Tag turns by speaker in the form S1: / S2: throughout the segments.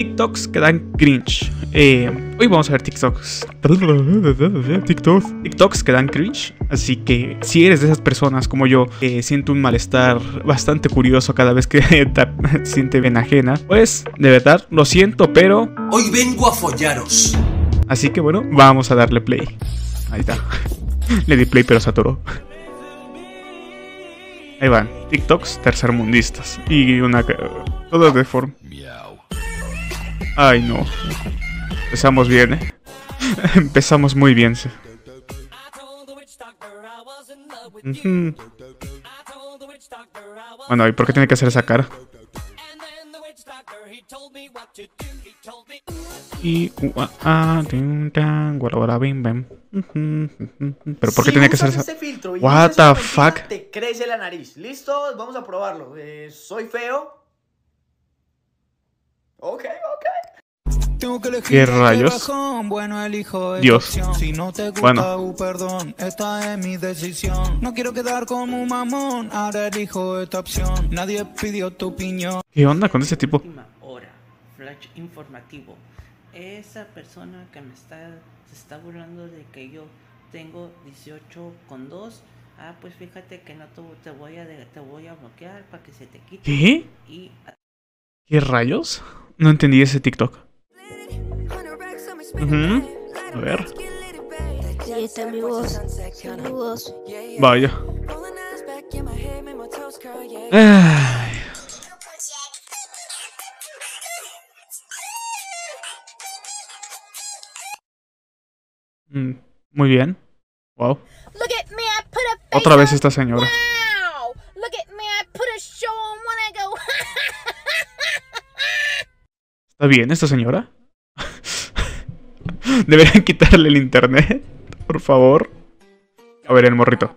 S1: TikToks que dan cringe. Eh, hoy vamos a ver TikToks. TikToks. TikToks que dan cringe. Así que si eres de esas personas como yo que siente un malestar bastante curioso cada vez que siente pena ajena, pues de verdad lo siento, pero.
S2: Hoy vengo a follaros.
S1: Así que bueno, vamos a darle play. Ahí está. Le di play, pero saturó. Ahí van. TikToks tercermundistas. Y una. Todo de forma. Ay, no. Empezamos bien, ¿eh? Empezamos muy bien. Sí. Bueno, ¿y por qué tiene que hacer esa cara? Y. Pero ¿por qué tenía que ser esa?
S3: filtro
S1: What the fuck?
S3: Te crece la nariz. ¿Listo? Vamos a probarlo. Eh, soy feo. Ok, ok.
S1: ¿Qué rayos?
S4: Bueno, elijo
S1: Dios.
S4: Si no te gusta,
S1: Bueno.
S4: perdón, esta es mi decisión. No quiero quedar como un mamón, ahora elijo esta opción. Nadie pidió tu opinión.
S1: ¿Qué onda con ese tipo?
S5: Hora, flash informativo. Esa persona que me está se está burlando de que yo tengo 18 con 2. Ah, pues fíjate que no te, te voy a te voy a bloquear para que se te quite.
S1: ¿Qué?
S5: Y
S1: ¿Qué rayos? No entendí ese TikTok. Ujú. A ver.
S6: Sí, está mi voz. Mi voz.
S1: Vaya. Ay. Mm, Muy bien. Wow.
S6: Look at me, I put a face
S1: Otra vez esta señora.
S6: Wow! Look at me, I put a show on when I go.
S1: ¿Está bien esta señora? Deberían quitarle el internet, por favor. A ver, el morrito.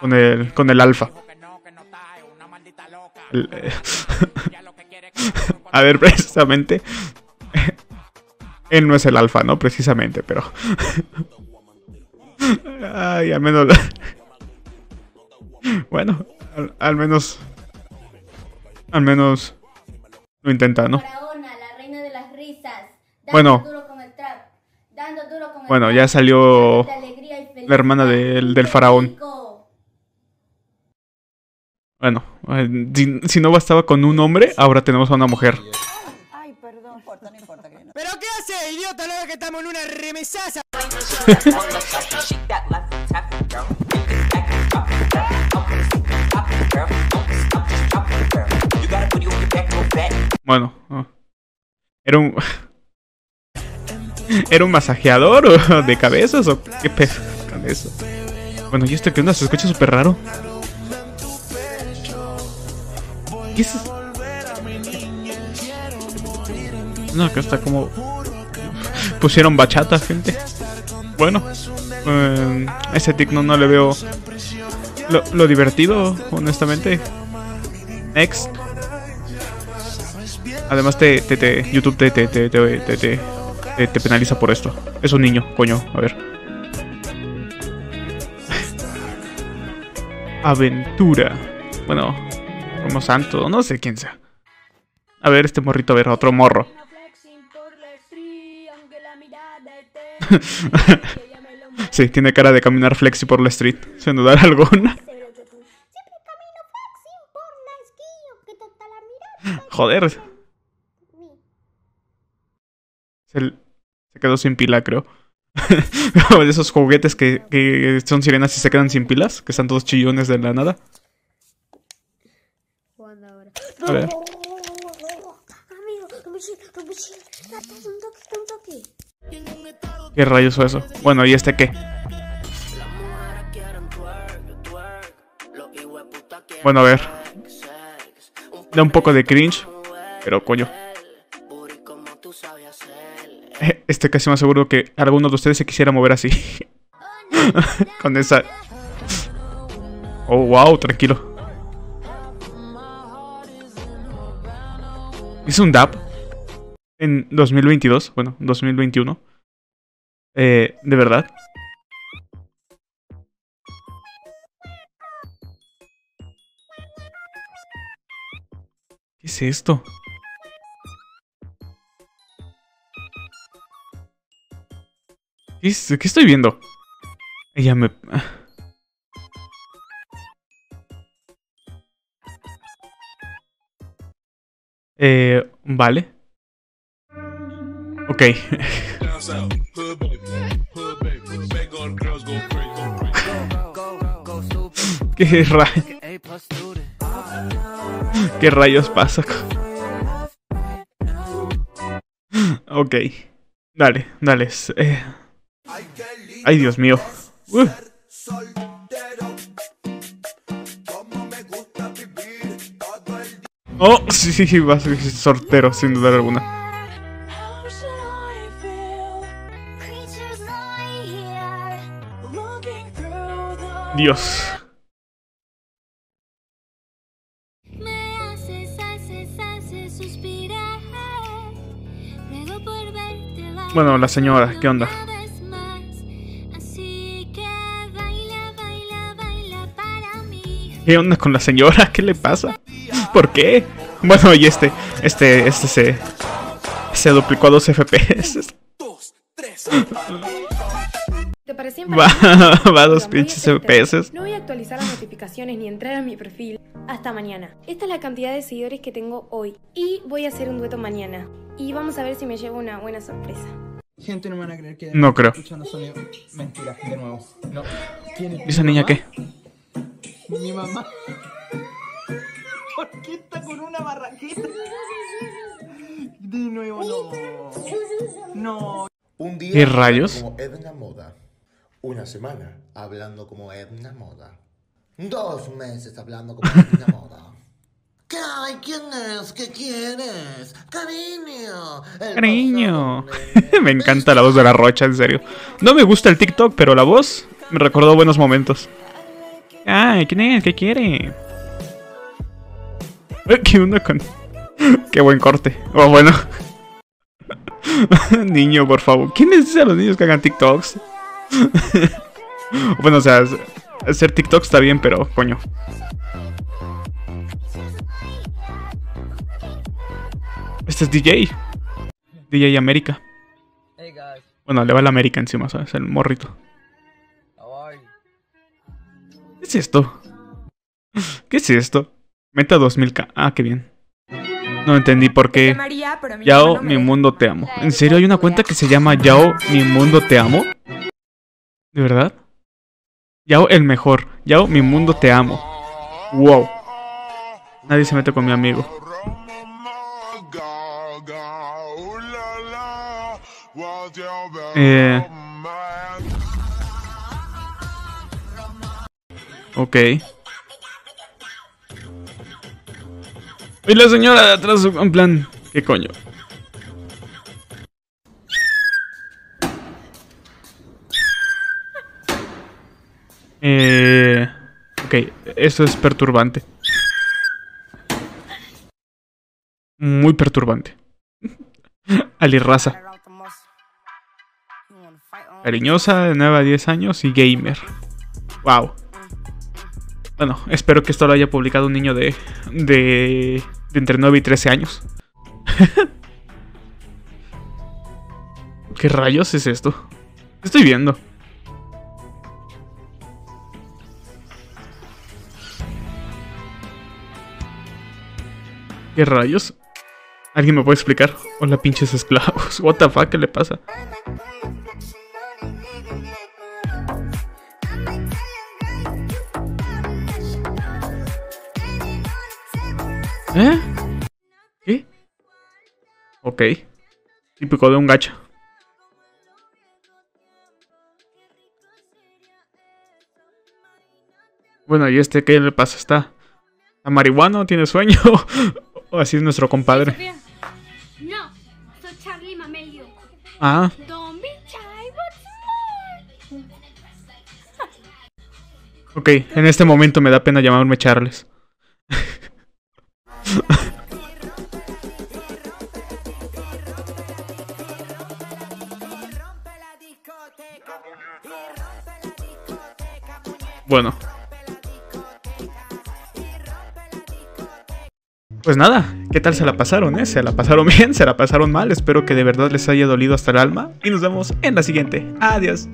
S1: Con el, con el alfa. El, eh, A ver, precisamente. Él no es el alfa, ¿no? Precisamente, pero. Ay, al menos. Bueno, al, al menos. Al menos. Lo intenta, ¿no? Bueno.
S6: duro con el trap. Dando duro con el
S1: Bueno, ya salió
S6: De
S1: la hermana del, del faraón. Bueno, eh, si, si no bastaba con un hombre, ahora tenemos a una mujer.
S4: ¿Pero qué hace, idiota? No que estamos en una remesaza.
S1: Bueno, ah. era un. ¿Era un masajeador o de cabezas o qué pedo con eso? Bueno, ¿y este qué onda? Se escucha súper raro. ¿Qué es? No, acá está como. Pusieron bachata, gente. Bueno, eh, ese tic no, no le veo lo, lo divertido, honestamente. Next. Además, te, te, te- YouTube te, te, te, te, te, te- te- penaliza por esto. Es un niño, coño. A ver. Aventura. Bueno, como santo, no sé quién sea. A ver, este morrito, a ver, otro morro. Sí, tiene cara de caminar flexi por la street, sin dudar alguna. Joder. Se, se quedó sin pila, creo. De esos juguetes que, que son sirenas y se quedan sin pilas, que están todos chillones de la nada. A ver. ¿Qué rayos fue eso? Bueno, ¿y este qué? Bueno, a ver. Da un poco de cringe, pero coño. Eh, Estoy casi más seguro que alguno de ustedes se quisiera mover así. Con esa. Oh, wow, tranquilo. ¿Es un DAP? En 2022, bueno, 2021. Eh, ¿de verdad? ¿Qué es esto? ¿Qué, qué estoy viendo? Ella me... Eh, vale. Ok. ¿Qué, ra- ¿Qué rayos pasa? Ok. Dale, dale. eh. Ay, Dios mío. Uh. Oh, sí, sí, va a ser sortero, sin duda alguna. Dios. Bueno, la señora, ¿qué onda? ¿Qué onda con la señora? ¿Qué le pasa? ¿Por qué? Bueno, y este, este, este se, se duplicó a dos FPS.
S7: ¿Te parecía
S1: Va, va a dos pinches FPS.
S7: No voy a actualizar las notificaciones ni entrar a mi perfil hasta mañana. Esta es la cantidad de seguidores que tengo hoy. Y voy a hacer un dueto mañana. Y vamos a ver si me llevo una buena sorpresa.
S8: Gente, no me van a creer que
S1: No creo.
S8: escuchando sonido. Mentira, de nuevo. No. ¿Quién es
S1: ¿Y esa niña
S8: mamá?
S1: qué?
S8: Mi mamá. ¿Por qué está con una barraquita? De nuevo, no. No.
S9: Un día
S1: ¿Qué rayos?
S9: como Edna Moda. Una semana hablando como Edna Moda. Dos meses hablando como Edna Moda. ¿Qué hay? ¿Quién es? ¿Qué quieres? Cariño. El
S1: Cariño. me encanta la voz de la rocha, en serio. No me gusta el TikTok, pero la voz me recordó buenos momentos. Ay, ¿quién es? ¿Qué quiere? ¿Qué onda con.? Qué buen corte. Oh, bueno. Niño, por favor. ¿Quién les dice a los niños que hagan TikToks? bueno, o sea, hacer TikTok está bien, pero coño. Este es DJ. DJ América. Bueno, le va la América encima, ¿sabes? El morrito. Es esto? ¿Qué es esto? Meta 2000k. Ah, qué bien. No entendí por qué. Yao, mi mundo te amo. ¿En serio hay una cuenta que se llama Yao, mi mundo te amo? ¿De verdad? Yao, el mejor. Yao, mi mundo te amo. Wow. Nadie se mete con mi amigo. Eh. Ok. Y la señora de atrás, en plan, ¿qué coño? Eh, ok, eso es perturbante. Muy perturbante. Alirraza. Cariñosa, de 9 a 10 años y gamer. Wow. Bueno, espero que esto lo haya publicado un niño de, de, de entre 9 y 13 años. ¿Qué rayos es esto? ¿Qué estoy viendo? ¿Qué rayos? ¿Alguien me puede explicar? Hola, pinches esclavos. What the fuck, ¿qué le pasa? ¿Eh? ¿Qué? Ok. Típico de un gacha. Bueno, ¿y este qué le pasa? ¿Está, ¿Está marihuano? ¿Tiene sueño? ¿O así es nuestro compadre?
S6: No, soy Charlie Mamelio.
S1: Ah, ok. En este momento me da pena llamarme Charles. Bueno. Pues nada, ¿qué tal se la pasaron, eh? ¿Se la pasaron bien? ¿Se la pasaron mal? Espero que de verdad les haya dolido hasta el alma. Y nos vemos en la siguiente. Adiós.